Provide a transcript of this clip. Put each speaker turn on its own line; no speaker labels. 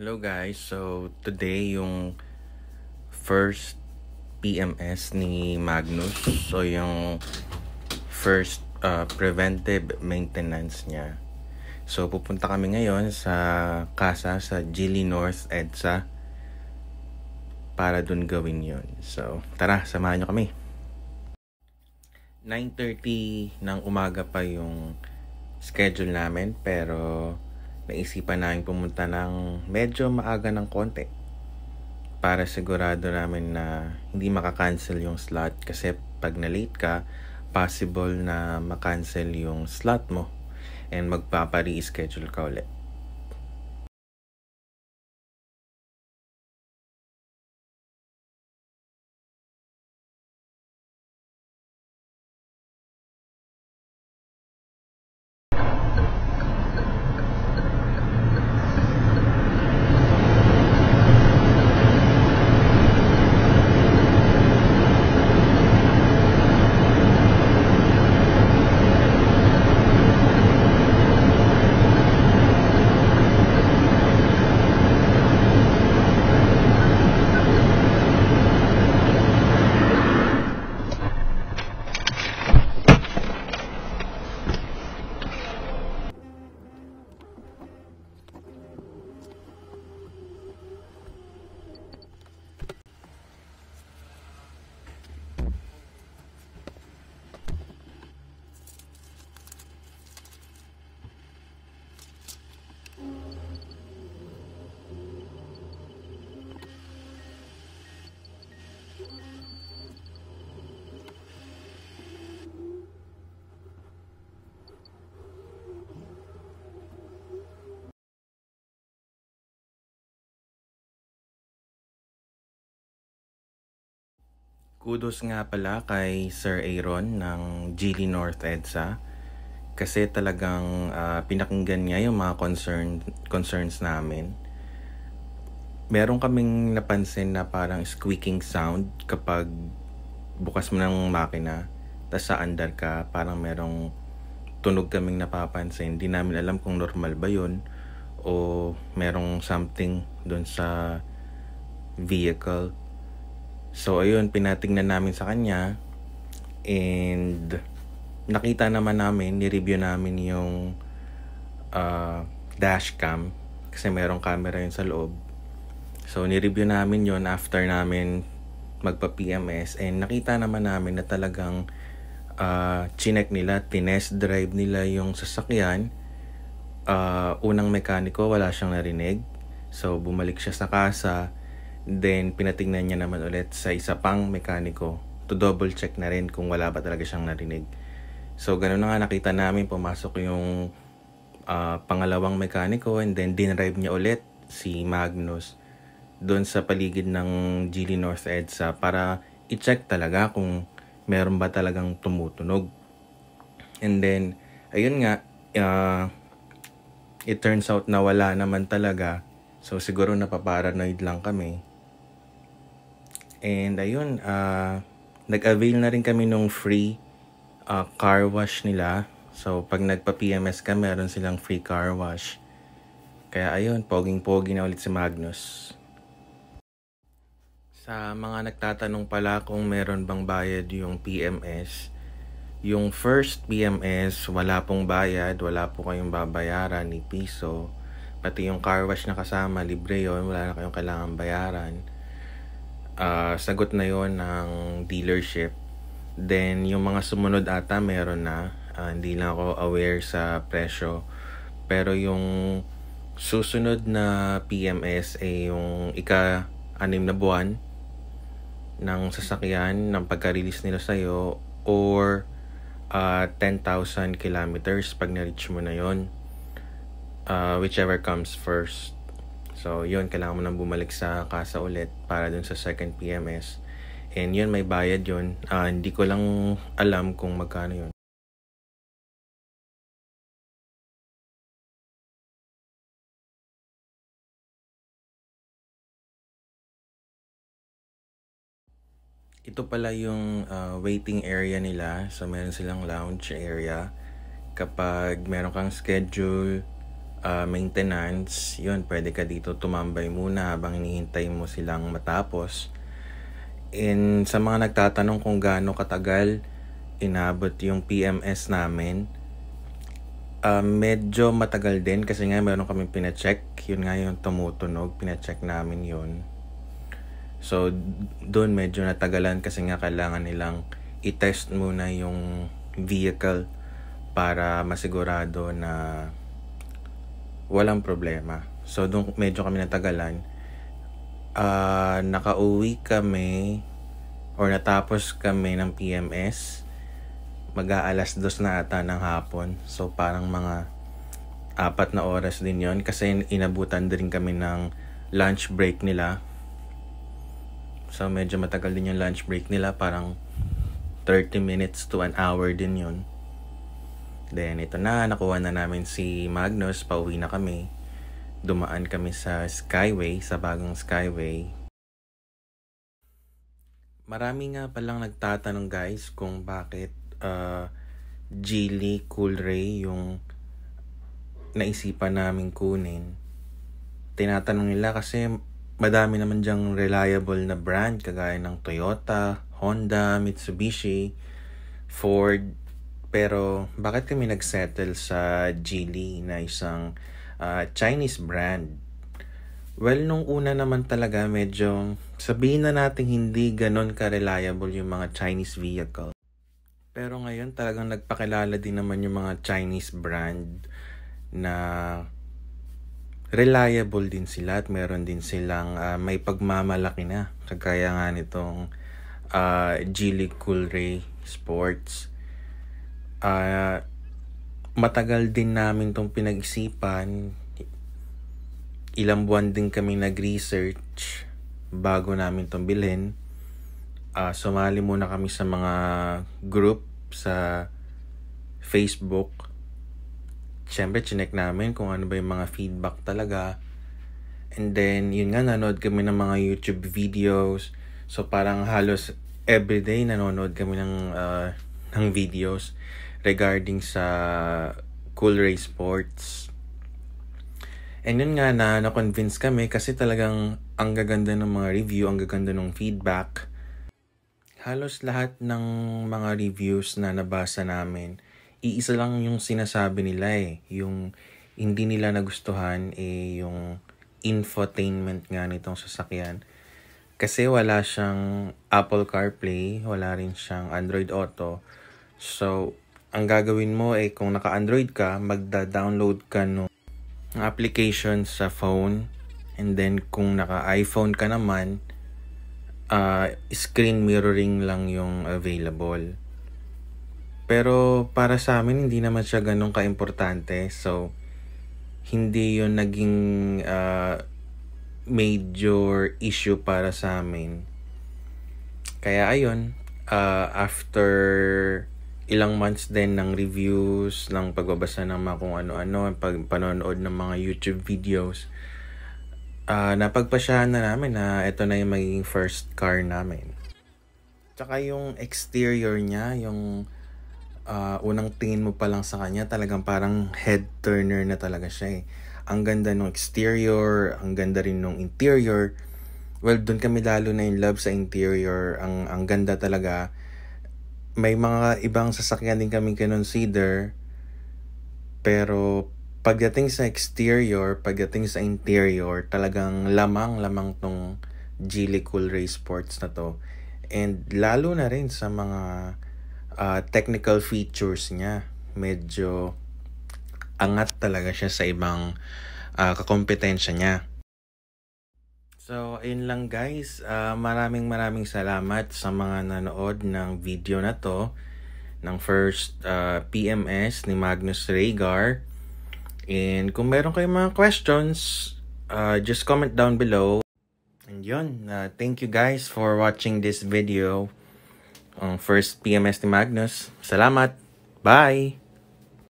Hello guys, so today yung first PMS ni Magnus. So yung first uh, preventive maintenance niya. So pupunta kami ngayon sa casa sa Gili North EDSA para dun gawin yon. So tara, samahan nyo kami. 9.30 ng umaga pa yung schedule namin pero naisipan namin pumunta ng medyo maaga ng konti para sigurado namin na hindi makakancel yung slot kasi pag na-late ka, possible na makancel yung slot mo and magpapa-reschedule ka ulit. Kudos nga pala kay Sir Aaron ng Geely North EDSA kasi talagang uh, pinakinggan niya yung mga concern, concerns namin. Meron kaming napansin na parang squeaking sound kapag bukas mo ng makina tapos sa andar ka parang merong tunog kaming napapansin. Hindi namin alam kung normal ba yun o merong something doon sa vehicle So ayun, pinatingnan namin sa kanya and nakita naman namin, ni-review namin yung uh, dashcam kasi merong camera yun sa loob. So ni-review namin yon after namin magpa-PMS and nakita naman namin na talagang uh, chinek nila, tinest drive nila yung sasakyan. Uh, unang mekaniko, wala siyang narinig. So bumalik siya sa casa Then, pinatingnan niya naman ulit sa isa pang mekaniko to double check na rin kung wala ba talaga siyang narinig. So, ganun na nga nakita namin pumasok yung uh, pangalawang mekaniko and then dinrive niya ulit si Magnus doon sa paligid ng Geely North EDSA para i-check talaga kung meron ba talagang tumutunog. And then, ayun nga, uh, it turns out na wala naman talaga. So, siguro napaparanoid lang kami. And ayun, uh, nag-avail na rin kami nung free uh, car wash nila. So pag nagpa-PMS ka, meron silang free car wash. Kaya ayun, poging-pogi na ulit si Magnus. Sa mga nagtatanong pala kung meron bang bayad yung PMS, yung first PMS, wala pong bayad, wala po kayong babayaran ni piso. Pati yung car wash na kasama, libre yon wala na kayong kailangan bayaran uh, sagot na yon ng dealership. Then, yung mga sumunod ata meron na. Uh, hindi lang ako aware sa presyo. Pero yung susunod na PMS ay yung ika-anim na buwan ng sasakyan ng pagka-release nila sa'yo or uh, ah, 10,000 kilometers pag na-reach mo na yon uh, whichever comes first So, yun, kailangan mo nang bumalik sa casa ulit para dun sa second PMS. And yun, may bayad yun. Uh, hindi ko lang alam kung magkano yun. Ito pala yung uh, waiting area nila. So, meron silang lounge area. Kapag meron kang schedule, uh, maintenance, yun, pwede ka dito tumambay muna habang hinihintay mo silang matapos. And sa mga nagtatanong kung gaano katagal inabot yung PMS namin, uh, medyo matagal din kasi nga meron kami pina-check. Yun nga yung tumutunog, pina-check namin yun. So, doon medyo natagalan kasi nga kailangan nilang i-test muna yung vehicle para masigurado na walang problema. So, doon medyo kami natagalan. Uh, nakauwi kami or natapos kami ng PMS mag-aalas dos na ata ng hapon. So, parang mga apat na oras din yon kasi inabutan din kami ng lunch break nila. So, medyo matagal din yung lunch break nila. Parang 30 minutes to an hour din yon Then, ito na, nakuha na namin si Magnus, pauwi na kami. Dumaan kami sa Skyway, sa bagong Skyway. Marami nga palang nagtatanong guys kung bakit uh, Geely Cool Ray yung naisipan namin kunin. Tinatanong nila kasi madami naman diyang reliable na brand kagaya ng Toyota, Honda, Mitsubishi, Ford, pero bakit kami nagsettle sa Geely na isang uh, Chinese brand? Well, nung una naman talaga medyo sabihin na natin hindi ganon ka-reliable yung mga Chinese vehicle. Pero ngayon talagang nagpakilala din naman yung mga Chinese brand na reliable din sila at meron din silang uh, may pagmamalaki na. Kagaya nga nitong uh, Geely Coolray Sports uh, matagal din namin tong pinag-isipan. Ilang buwan din kami nag-research bago namin tong bilhin. Uh, sumali muna kami sa mga group sa Facebook. Siyempre, chinek namin kung ano ba yung mga feedback talaga. And then, yun nga, nanood kami ng mga YouTube videos. So, parang halos everyday nanonood kami ng, uh, ng videos regarding sa Cool Ray Sports. And yun nga na na-convince kami kasi talagang ang gaganda ng mga review, ang gaganda ng feedback. Halos lahat ng mga reviews na nabasa namin, iisa lang yung sinasabi nila eh. Yung hindi nila nagustuhan eh yung infotainment nga nitong sasakyan. Kasi wala siyang Apple CarPlay, wala rin siyang Android Auto. So, ang gagawin mo ay kung naka-Android ka, magda-download ka no application sa phone. And then kung naka-iPhone ka naman, uh, screen mirroring lang yung available. Pero para sa amin, hindi naman siya ganun ka-importante. So, hindi yon naging uh, major issue para sa amin. Kaya ayun, uh, after ilang months din ng reviews, ng pagbabasa ng mga kung ano-ano, pag panonood ng mga YouTube videos. Uh, napagpasyahan na namin na ito na yung magiging first car namin. Tsaka yung exterior niya, yung uh, unang tingin mo pa lang sa kanya, talagang parang head turner na talaga siya eh. Ang ganda ng exterior, ang ganda rin ng interior. Well, doon kami lalo na in love sa interior. Ang, ang ganda talaga may mga ibang sasakyan din kami consider pero pagdating sa exterior, pagdating sa interior, talagang lamang-lamang tong Geely Cool Ray Sports na to. And lalo na rin sa mga uh, technical features niya. Medyo angat talaga siya sa ibang uh, kakompetensya niya. So, ayun lang guys. Uh, maraming maraming salamat sa mga nanood ng video na to ng first uh, ah, PMS ni Magnus Rhaegar. And kung meron kayong mga questions, uh, just comment down below. And yun, uh, thank you guys for watching this video on first PMS ni Magnus. Salamat! Bye!